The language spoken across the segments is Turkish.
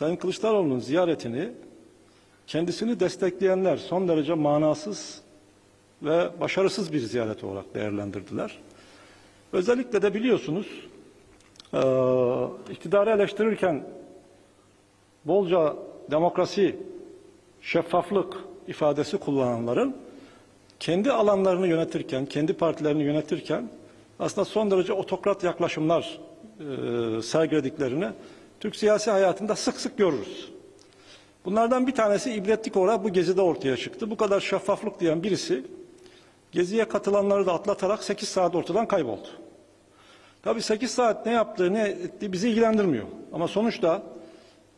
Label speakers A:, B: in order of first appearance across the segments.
A: Sayın Kılıçdaroğlu'nun ziyaretini kendisini destekleyenler son derece manasız ve başarısız bir ziyaret olarak değerlendirdiler. Özellikle de biliyorsunuz eee, iktidarı eleştirirken bolca demokrasi, şeffaflık ifadesi kullananların kendi alanlarını yönetirken, kendi partilerini yönetirken aslında son derece otokrat yaklaşımlar eee sergilediklerini Türk siyasi hayatında sık sık görürüz. Bunlardan bir tanesi ibretlik olarak bu gezide ortaya çıktı. Bu kadar şeffaflık diyen birisi geziye katılanları da atlatarak 8 saat ortadan kayboldu. Tabii 8 saat ne yaptığı ne ettiği bizi ilgilendirmiyor. Ama sonuçta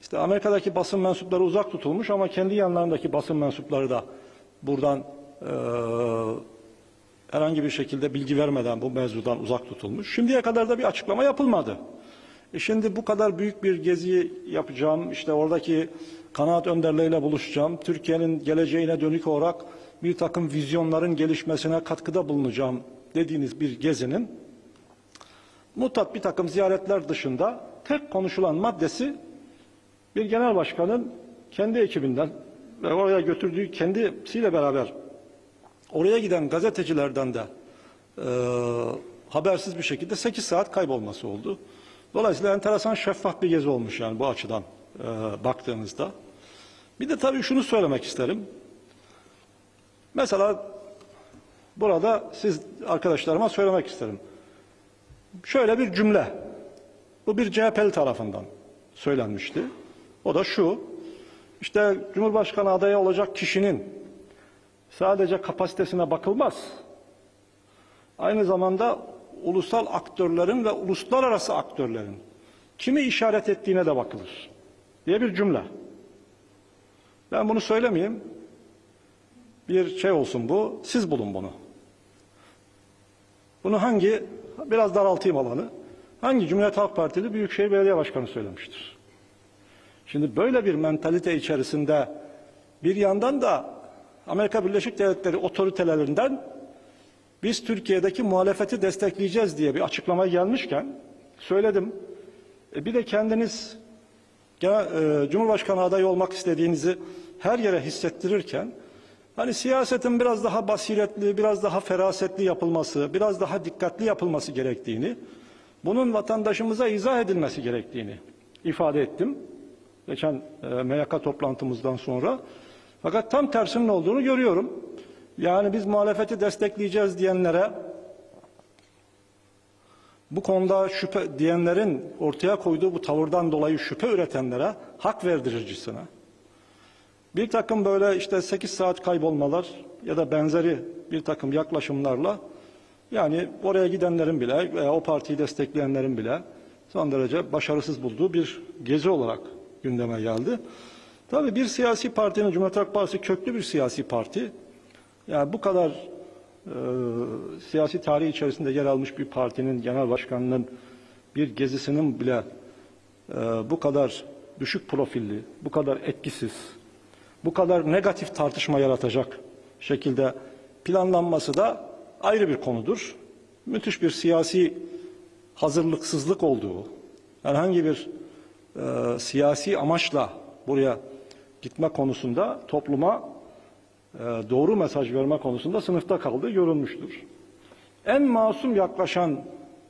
A: işte Amerika'daki basın mensupları uzak tutulmuş ama kendi yanlarındaki basın mensupları da buradan eee, herhangi bir şekilde bilgi vermeden bu mevzudan uzak tutulmuş. Şimdiye kadar da bir açıklama yapılmadı. E şimdi bu kadar büyük bir gezi yapacağım, işte oradaki kanaat önderleriyle buluşacağım, Türkiye'nin geleceğine dönük olarak bir takım vizyonların gelişmesine katkıda bulunacağım dediğiniz bir gezinin mutat bir takım ziyaretler dışında tek konuşulan maddesi bir genel başkanın kendi ekibinden ve oraya götürdüğü kendisiyle beraber oraya giden gazetecilerden de e, habersiz bir şekilde 8 saat kaybolması oldu. Dolayısıyla enteresan şeffaf bir gezi olmuş yani bu açıdan e, baktığınızda. Bir de tabii şunu söylemek isterim. Mesela burada siz arkadaşlarıma söylemek isterim. Şöyle bir cümle. Bu bir CHP'li tarafından söylenmişti. O da şu. İşte Cumhurbaşkanı adayı olacak kişinin sadece kapasitesine bakılmaz. Aynı zamanda ulusal aktörlerin ve uluslararası aktörlerin kimi işaret ettiğine de bakılır diye bir cümle. Ben bunu söylemeyeyim. Bir şey olsun bu. Siz bulun bunu. Bunu hangi, biraz daraltayım alanı, hangi Cumhuriyet Halk Partili Büyükşehir Belediye Başkanı söylemiştir? Şimdi böyle bir mentalite içerisinde bir yandan da Amerika Birleşik Devletleri otoritelerinden biz Türkiye'deki muhalefeti destekleyeceğiz diye bir açıklama gelmişken söyledim. E bir de kendiniz genel- e, Cumhurbaşkanı adayı olmak istediğinizi her yere hissettirirken hani siyasetin biraz daha basiretli, biraz daha ferasetli yapılması, biraz daha dikkatli yapılması gerektiğini, bunun vatandaşımıza izah edilmesi gerektiğini ifade ettim. Geçen e, MYK toplantımızdan sonra. Fakat tam tersinin olduğunu görüyorum. Yani biz muhalefeti destekleyeceğiz diyenlere bu konuda şüphe diyenlerin ortaya koyduğu bu tavırdan dolayı şüphe üretenlere hak verdiricesine bir takım böyle işte 8 saat kaybolmalar ya da benzeri bir takım yaklaşımlarla yani oraya gidenlerin bile veya o partiyi destekleyenlerin bile son derece başarısız bulduğu bir gezi olarak gündeme geldi. Tabii bir siyasi partinin Cumhuriyet Halk Partisi köklü bir siyasi parti. Yani bu kadar e, siyasi tarih içerisinde yer almış bir partinin genel başkanının bir gezisinin bile e, bu kadar düşük profilli, bu kadar etkisiz, bu kadar negatif tartışma yaratacak şekilde planlanması da ayrı bir konudur. Müthiş bir siyasi hazırlıksızlık olduğu, herhangi bir e, siyasi amaçla buraya gitme konusunda topluma doğru mesaj verme konusunda sınıfta kaldığı görülmüştür. En masum yaklaşan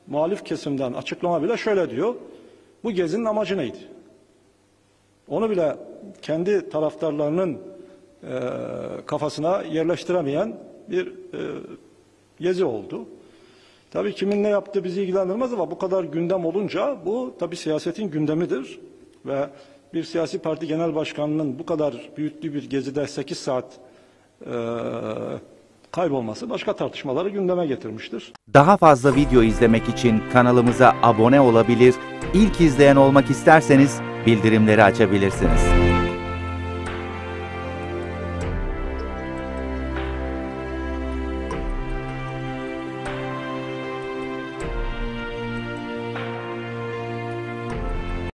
A: muhalif kesimden açıklama bile şöyle diyor. Bu gezinin amacı neydi? Onu bile kendi taraftarlarının e, kafasına yerleştiremeyen bir e, gezi oldu. Tabii kimin ne yaptığı bizi ilgilendirmez ama bu kadar gündem olunca bu tabii siyasetin gündemidir. Ve bir siyasi parti genel başkanının bu kadar büyüklü bir gezide 8 saat kaybolması başka tartışmaları gündeme getirmiştir.
B: Daha fazla video izlemek için kanalımıza abone olabilir, ilk izleyen olmak isterseniz bildirimleri açabilirsiniz.